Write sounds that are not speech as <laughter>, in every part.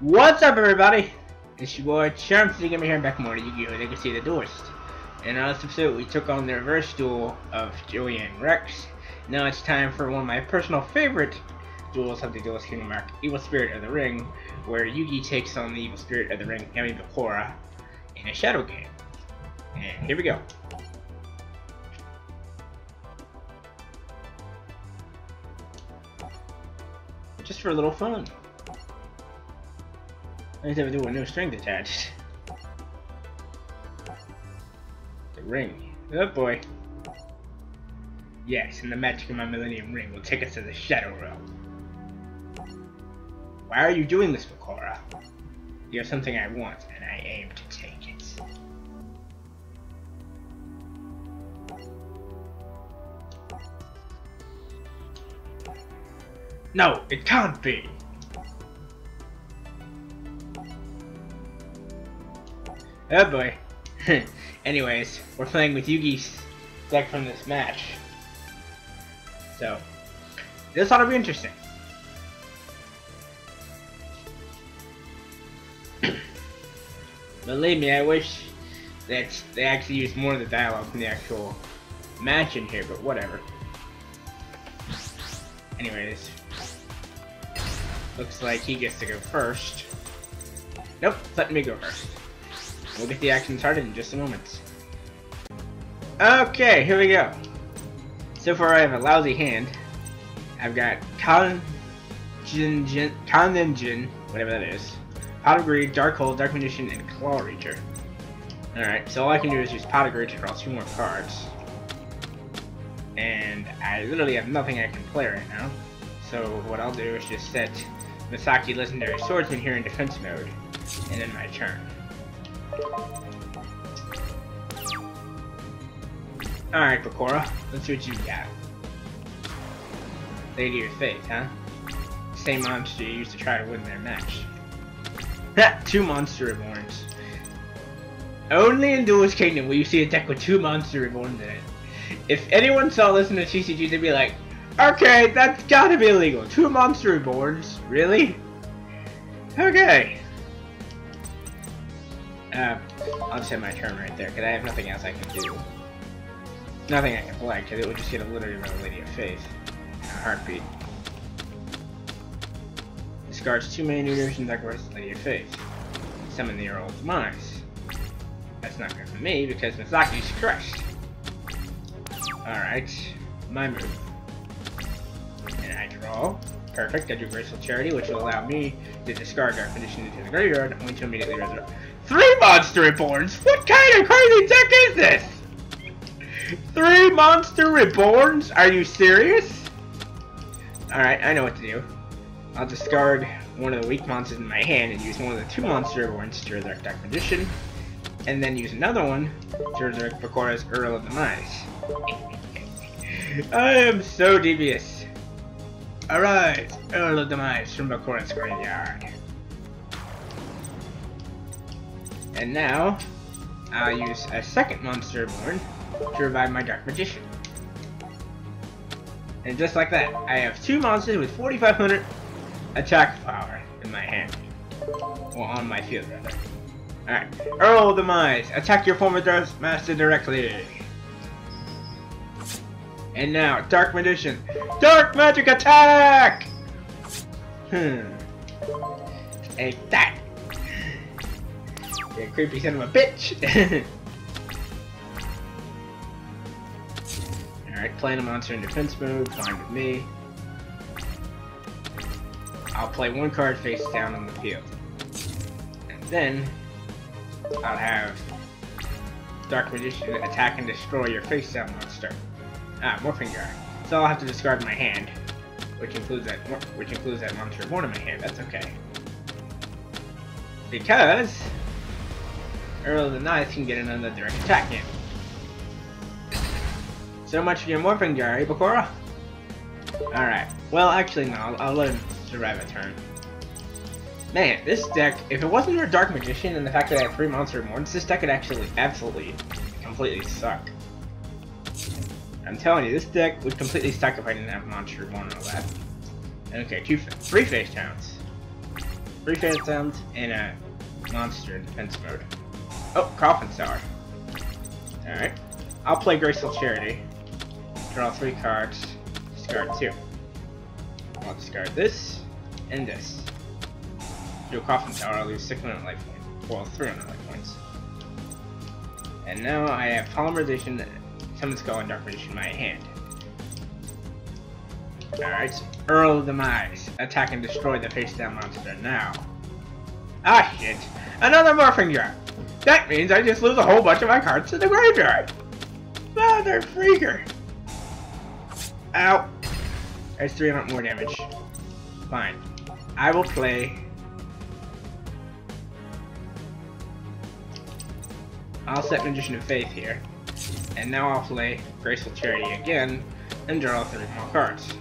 What's up, everybody? It's your boy Charm Gamer here, back more to Yu-Gi-Oh! Legacy of the Duelist. In our last episode, we took on the reverse duel of Joey and Rex. Now it's time for one of my personal favorite duels of the Duelist Kingdom arc, Evil Spirit of the Ring, where Yugi takes on the Evil Spirit of the Ring, Yami Bakura, in a Shadow game. And here we go. Just for a little fun. I have to do with no strings attached. The ring. Oh boy. Yes, and the magic of my Millennium Ring will take us to the Shadow Realm. Why are you doing this, Bakura? You have something I want, and I aim to take it. No, it can't be! Oh boy. <laughs> Anyways, we're playing with Yugi's deck from this match. So, this ought to be interesting. <clears throat> Believe me, I wish that they actually used more of the dialogue from the actual match in here, but whatever. Anyways, looks like he gets to go first. Nope, let me go first. We'll get the action started in just a moment. Okay, here we go. So far I have a lousy hand. I've got Con Jin Jin whatever that is. Pot of Greed, Dark Hole, Dark Magician, and Claw Reacher. Alright, so all I can do is use Pot of Greed to draw two more cards. And I literally have nothing I can play right now. So what I'll do is just set Masaki Legendary Swordsman here in defense mode, and then my turn. Alright, Bakura, let's see what you got. Lady of Faith, huh? Same monster you used to try to win their match. <laughs> two Monster Reborns. Only in Duelist Kingdom will you see a deck with two Monster Reborns in it. If anyone saw this in the TCG, they'd be like, Okay, that's gotta be illegal. Two Monster Reborns? Really? Okay. Uh, I'll just hit my turn right there, because I have nothing else I can do. Nothing I can play, because it would just get obliterated by the Lady of Faith. A heartbeat. Discards two main neuters and decorates the Lady of Faith. Summon the Earl of. That's not good for me, because Masaki's crushed. Alright, my move. And I draw. Perfect, I do Graceful Charity, which will allow me to discard Dark Condition into the graveyard, only to immediately resurrect. Three Monster Reborns? What kind of crazy deck is this? Three Monster Reborns? Are you serious? Alright, I know what to do. I'll discard one of the weak monsters in my hand and use one of the two Monster Reborns to resurrect Dark Magician. And then use another one to resurrect Bakura's Earl of Demise. <laughs> I am so devious. Alright, Earl of Demise from the Bakura's graveyard. And now, I'll use a second Monster Reborn to revive my Dark Magician. And just like that, I have two monsters with 4,500 attack power in my hand. Well, on my field, rather. Alright. Earl of Demise, attack your former Dark Master directly. And now, Dark Magician. Dark Magic Attack! Hmm. Take that! You creepy son of a bitch! <laughs> Alright, playing a monster in defense mode, fine with me. I'll play one card face down on the field. And then, I'll have Dark Magician attack and destroy your face down monster. Ah, Morphing Jar. So I'll have to discard my hand, which includes that which includes that monster born in my hand. That's okay. Because Earl of Demise can get another direct attack in. So much for your Morphing Jar, eh, Bakura? Alright. Well, actually, no. I'll, I'll let him survive a turn. Man, this deck, if it wasn't for Dark Magician and the fact that I have three Monster Reborns, this deck could actually absolutely, completely suck. I'm telling you, this deck would completely suck if I didn't have Monster 1 and all that. Okay, two, three face towns. three phantoms, and a monster in defense mode. Oh, Coffin Tower. Alright. I'll play Graceful Charity. Draw three cards, discard two. I'll discard this, and this. Do a Coffin Tower, I'll lose 600 life points. Well, 300 life points. And now I have Polymerization, Summon Skull, and Dark Magician in my hand. Alright, Earl Demise. Attack and destroy the face down monster now. Ah shit! Another morphing drop! That means I just lose a whole bunch of my cards to the graveyard! Mother freaker! Ow! That's 300 more damage. Fine. I will play... I'll set Magician of Faith here. And now I'll play Graceful Charity again and draw three more cards.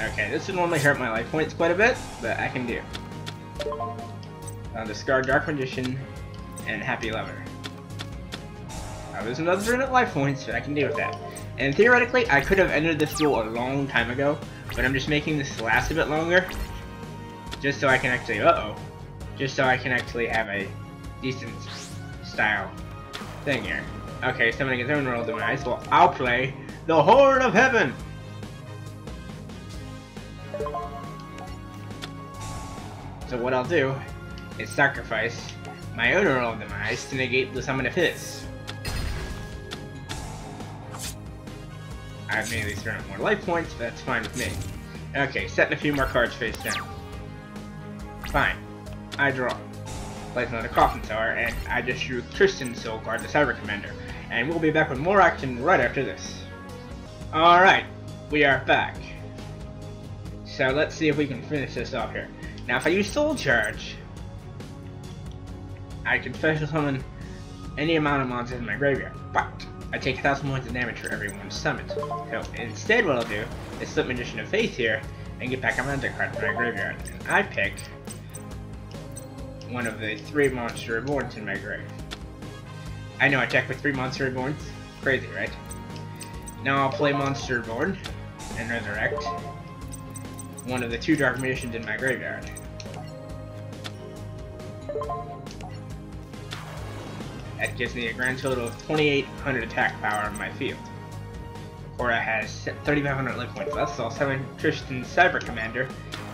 Okay, this would normally hurt my life points quite a bit, but I can do. I'll discard Dark Magician and Happy Lover. I lose another 300 life points, but I can deal with that. And theoretically, I could have ended this duel a long time ago, but I'm just making this last a bit longer, just so I can actually, uh-oh, just so I can actually have a decent style thing here. Okay, summoning his own Earl of Demise, well, I'll play the Horn of Heaven! So what I'll do is sacrifice my own of Demise to negate the summon of his. I've made these more life points, but that's fine with me. Okay, setting a few more cards face down. Fine. I draw. Place another Coffin Tower, and I just drew Tristan Soul Guard, the Cyber Commander. And we'll be back with more action right after this. Alright, we are back. So let's see if we can finish this off here. Now if I use Soul Charge, I can special summon any amount of monsters in my graveyard, but I take 1,000 points of damage for every one summoned. So instead what I'll do is slip Magician of Faith here and get back a magic card from my graveyard. And I pick one of the three Monster Reborns in my grave. I know I check with three Monster Reborns. Crazy, right? Now I'll play Monster Reborn and resurrect one of the two Dark Magicians in my graveyard. That gives me a grand total of 2,800 attack power in my field. Cora has 3,500 life points left, so I'll summon Tristan Cyber Commander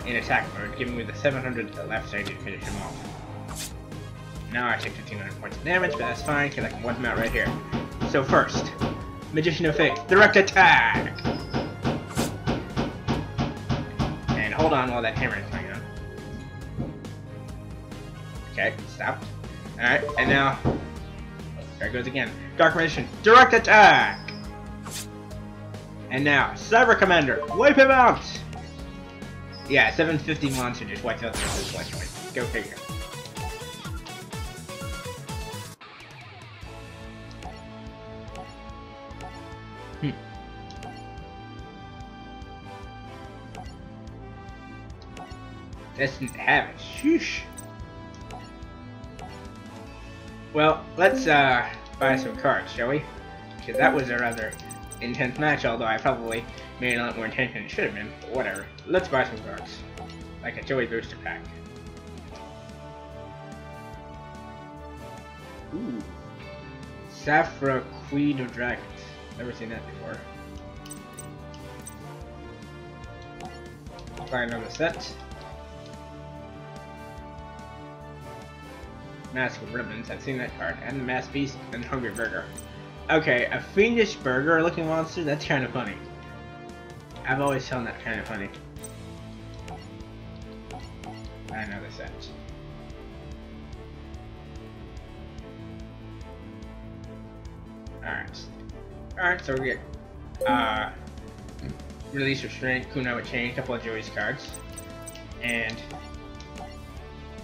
in attack mode, giving me the 700 left so I can finish him off. Now I take 1,500 points of damage, but that's fine, because I can wipe him out right here. So first, Magician of Faith, direct attack! And hold on while that hammer is going on. Okay, stopped. Alright, and now there it goes again. Dark Magician, direct attack! And now, Cyber Commander, wipe him out! Yeah, 750 monster just wiped out the points. Go figure. Doesn't have it. Sheesh. Well, let's uh, buy some cards, shall we? Because that was a rather intense match, although I probably made a lot more intense than it should have been. But whatever. Let's buy some cards. Like a Joey Booster Pack. Ooh. Saphra Queen of Dragons. Never seen that before. Buy another set. Mask of Ribbons, I've seen that card. And the Mass Beast and Hungry Burger. Okay, a fiendish burger looking monster, that's kind of funny. I've always found that kind of funny. I know this ends. Alright. Alright, so we get uh release restraint, Kunai with chain, a couple of Joey's cards. And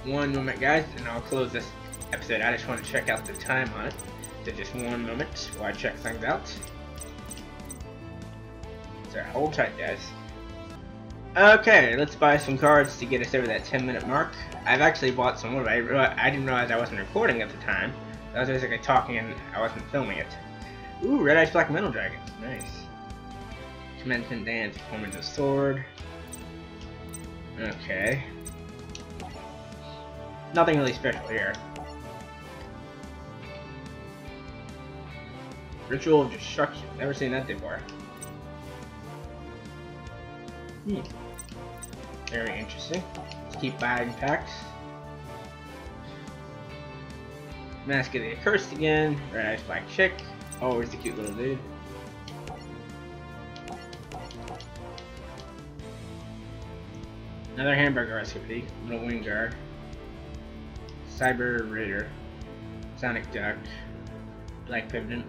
one moment guys, and I'll close this episode. I just want to check out the time on it. So just one moment while I check things out. So hold tight guys. Okay, let's buy some cards to get us over that 10 minute mark. I've actually bought some more, but I, I didn't realize I wasn't recording at the time. I was basically talking and I wasn't filming it. Ooh, Red Eyes Black Metal Dragon. Nice. Commencement Dance, Performance of Sword. Okay. Nothing really special here. Ritual of Destruction. Never seen that before. Hmm. Very interesting. Let's keep buying packs. Mask of the Accursed again. Red Eyes Black Chick. Always the cute little dude. Another hamburger recipe. Little wing guard. Cyber Raider. Sonic Duck. Black Pigeon.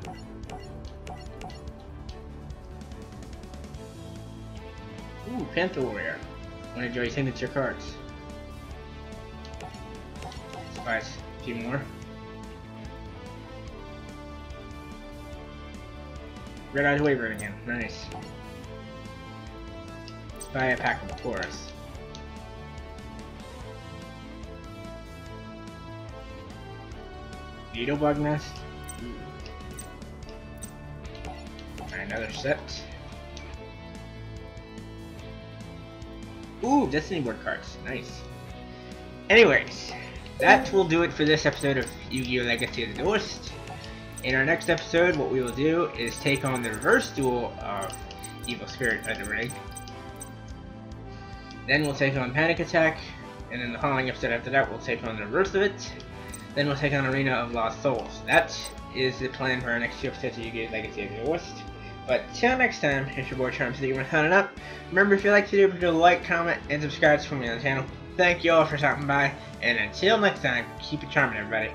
Ooh, Panther Warrior. Want to enjoy signature cards. Spice. A few more. Red Eyes Wyvern again. Nice. Buy a pack of Chorus. Needlebug Nest. And Another set. Ooh, Destiny board cards. Nice. Anyways, that will do it for this episode of Yu-Gi-Oh! Legacy of the Duelist. In our next episode, what we will do is take on the reverse duel of Evil Spirit of the Ring. Then we'll take on Panic Attack, and then the following episode after that, we'll take on the reverse of it. Then we'll take on Arena of Lost Souls. That is the plan for our next two episodes of Yu-Gi-Oh! Legacy of the Duelist. But till next time, it's your boy Charm City, we're signing up. Remember, if you like to do, to like, comment, and subscribe to me on the channel. Thank you all for stopping by, and until next time, keep it charming, everybody.